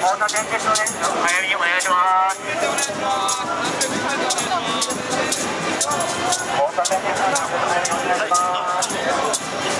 交差点でので早めにお願い。します交差点でので早めお願いします